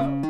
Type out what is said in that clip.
up.